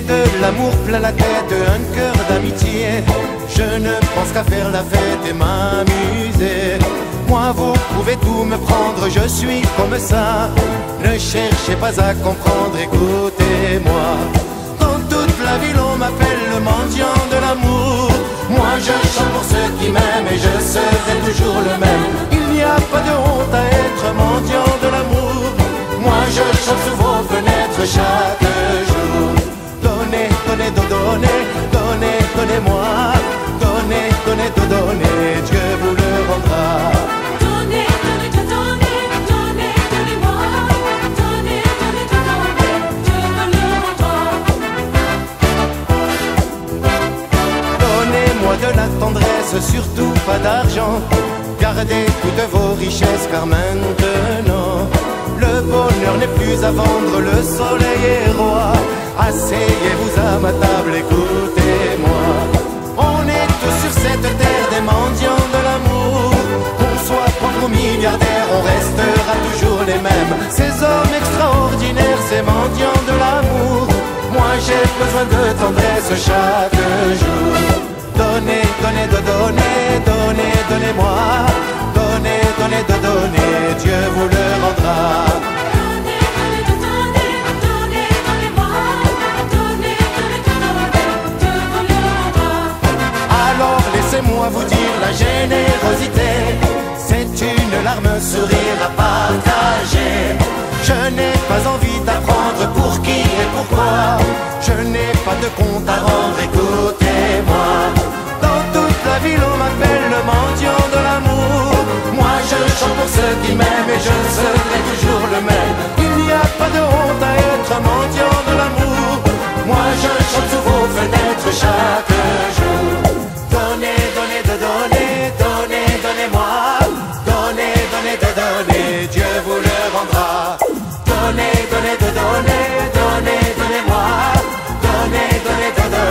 de l'amour plein la tête, un cœur d'amitié. Je ne pense qu'à faire la fête et m'amuser. Moi, vous pouvez tout me prendre, je suis comme ça. Ne cherchez pas à comprendre, écoutez-moi. Dans toute la ville, on m'appelle le mendiant de l'amour. Moi, je chante pour ceux qui m'aiment et je serai toujours le même. Il n'y a pas de honte à être mendiant de l'amour. Moi, je chante sous vos fenêtres chaque donnez, donnez, donnez, donnez-moi. Donnez, donnez, donnez, Dieu vous le rendra. Donnez, donnez, donnez, donnez, donnez-moi. Donnez, donnez, donnez, Dieu me le rendra. Donnez-moi de la tendresse, surtout pas d'argent. Gardez toutes vos richesses car maintenant le bonheur n'est plus à vendre, le soleil est roi. Asseyez-vous à ma table, écoutez-moi. On est tous sur cette terre des mendiants de l'amour. Qu'on soit pauvre ou milliardaire, on restera toujours les mêmes. Ces hommes extraordinaires, ces mendiants de l'amour. Moi j'ai besoin de tendresse chaque jour. Donnez, donnez, de donner, donnez, donnez-moi. Donnez, donnez, de donner, vous dire la générosité, c'est une larme, sourire à partager. Je n'ai pas envie d'apprendre pour qui et pourquoi. Je n'ai pas de compte à rendre, écoutez-moi. Dans toute la ville, on m'appelle le mendiant de l'amour. Moi, je chante pour ceux qui m'aiment et je serai toujours le même. Il n'y a pas de honte à être mendiant de l'amour. Moi, je chante sous vos fenêtres chaque de todo.